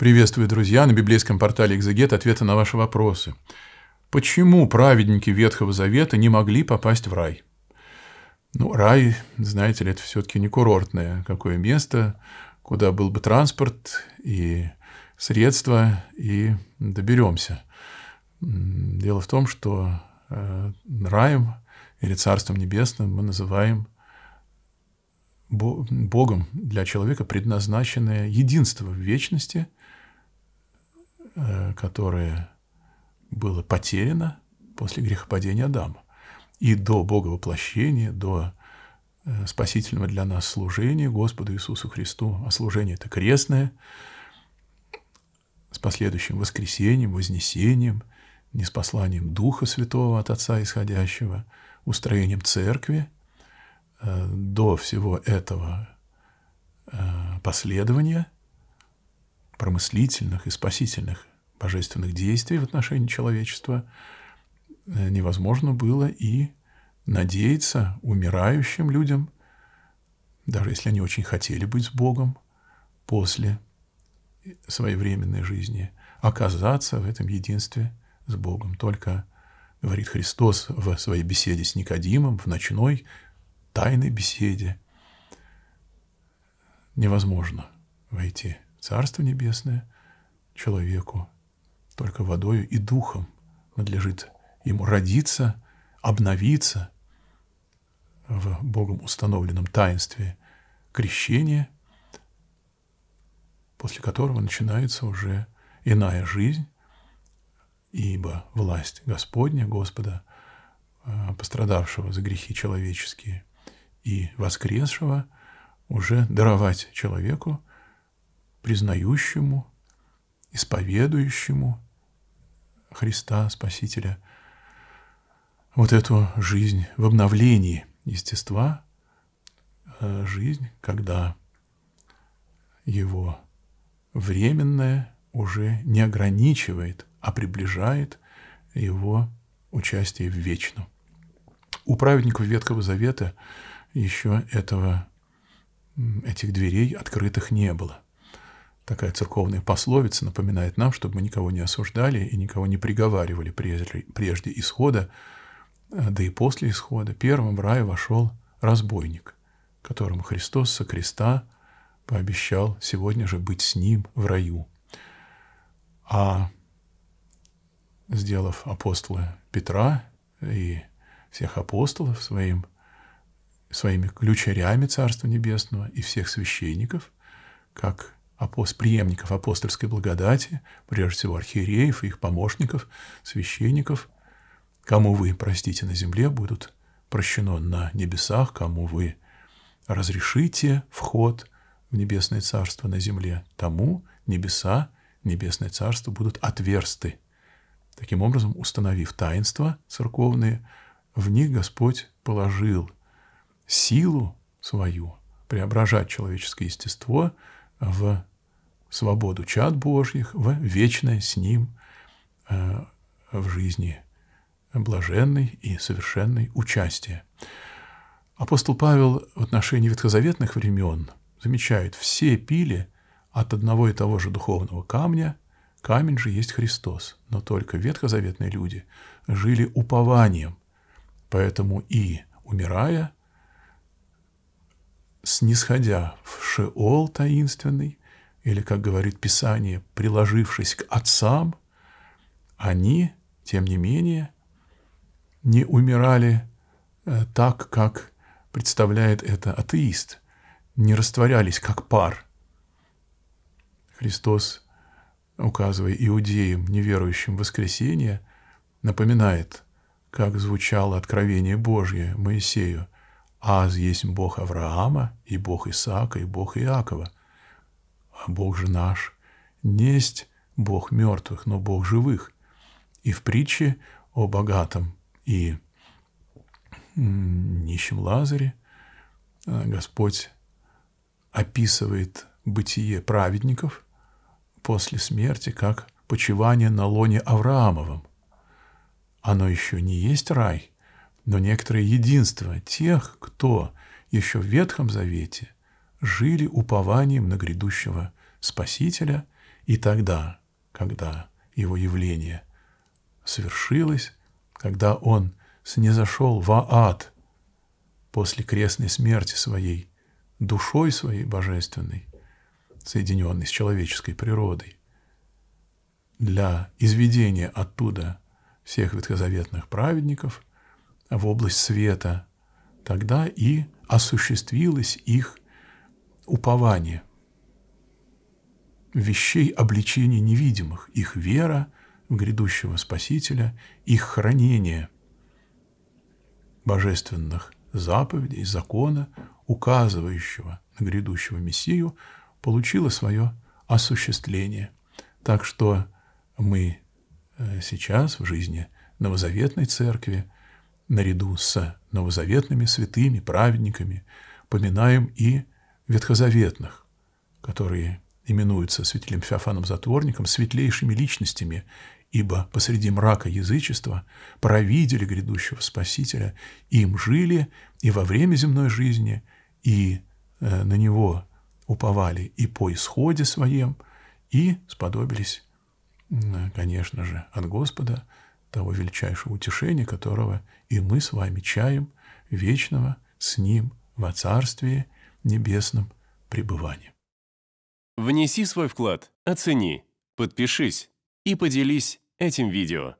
Приветствую, друзья, на библейском портале «Экзегет» ответы на ваши вопросы. Почему праведники Ветхого Завета не могли попасть в рай? Ну, рай, знаете ли, это все-таки не курортное какое место, куда был бы транспорт и средства, и доберемся. Дело в том, что э, раем или Царством Небесным мы называем Богом для человека предназначенное единство в вечности – которое было потеряно после грехопадения Адама. И до Бога воплощения, до э, спасительного для нас служения Господу Иисусу Христу, а служение это крестное, с последующим воскресением, вознесением, не с посланием Духа Святого от Отца исходящего, устроением церкви, э, до всего этого последования – промыслительных и спасительных божественных действий в отношении человечества э, невозможно было и надеяться умирающим людям, даже если они очень хотели быть с Богом после своей временной жизни, оказаться в этом единстве с Богом. Только, говорит Христос в своей беседе с Никодимом, в ночной тайной беседе, невозможно войти Царство Небесное человеку только водою и духом надлежит ему родиться, обновиться в Богом установленном таинстве крещения, после которого начинается уже иная жизнь, ибо власть Господня, Господа, э, пострадавшего за грехи человеческие и воскресшего, уже даровать человеку признающему, исповедующему Христа, Спасителя, вот эту жизнь в обновлении естества, э, жизнь, когда его временное уже не ограничивает, а приближает его участие в вечном. У праведников Ветхого Завета еще этого, этих дверей открытых не было – такая церковная пословица напоминает нам, чтобы мы никого не осуждали и никого не приговаривали прежде, прежде исхода, э, да и после исхода. Первым в рай вошел разбойник, которому Христос со креста пообещал сегодня же быть с ним в раю. А сделав апостола Петра и всех апостолов своим, своими ключарями Царства Небесного и всех священников, как апост, преемников апостольской благодати, прежде всего архиереев их помощников, священников. Кому вы простите на земле, будут прощено на небесах, кому вы разрешите вход в небесное царство на земле, тому небеса, небесное царство будут отверсты. Таким образом, установив таинства церковные, в них Господь положил силу свою преображать человеческое естество в свободу чад Божьих в вечное с Ним э, в жизни блаженной и совершенной участие. Апостол Павел в отношении ветхозаветных времен замечает, все пили от одного и того же духовного камня, камень же есть Христос, но только ветхозаветные люди жили упованием, поэтому и умирая, снисходя в Шеол таинственный, или, как говорит Писание, приложившись к отцам, они, тем не менее, не умирали э, так, как представляет это атеист, не растворялись как пар. Христос, указывая иудеям, неверующим в воскресенье, напоминает, как звучало откровение Божье Моисею. «Аз есть Бог Авраама, и Бог Исаака, и Бог Иакова» а Бог же наш не есть Бог мертвых, но Бог живых. И в притче о богатом и нищем Лазаре э, Господь описывает бытие праведников после смерти как почивание на лоне Авраамовом. Оно еще не есть рай, но некоторое единство тех, кто еще в Ветхом Завете – жили упованием на грядущего Спасителя И тогда, когда его явление свершилось, когда он снизошел в ад после крестной смерти своей, душой своей божественной, соединенной с человеческой природой, для изведения оттуда всех ветхозаветных праведников в область света, тогда и осуществилось их упование вещей обличения невидимых, их вера в грядущего Спасителя, их хранение божественных заповедей, закона, указывающего на грядущего Мессию, получило свое осуществление. Так что мы э, сейчас в жизни новозаветной церкви наряду с новозаветными святыми, праведниками, поминаем и ветхозаветных, которые именуются святителем Феофаном Затворником, светлейшими личностями, ибо посреди мрака язычества провидели грядущего Спасителя, им жили и во время земной жизни, и э, на него уповали и по исходе своем, и сподобились, конечно же, от Господа того величайшего утешения, которого и мы с вами чаем вечного с Ним во Царстве Небесном пребывания. Внеси свой вклад, оцени, подпишись и поделись этим видео.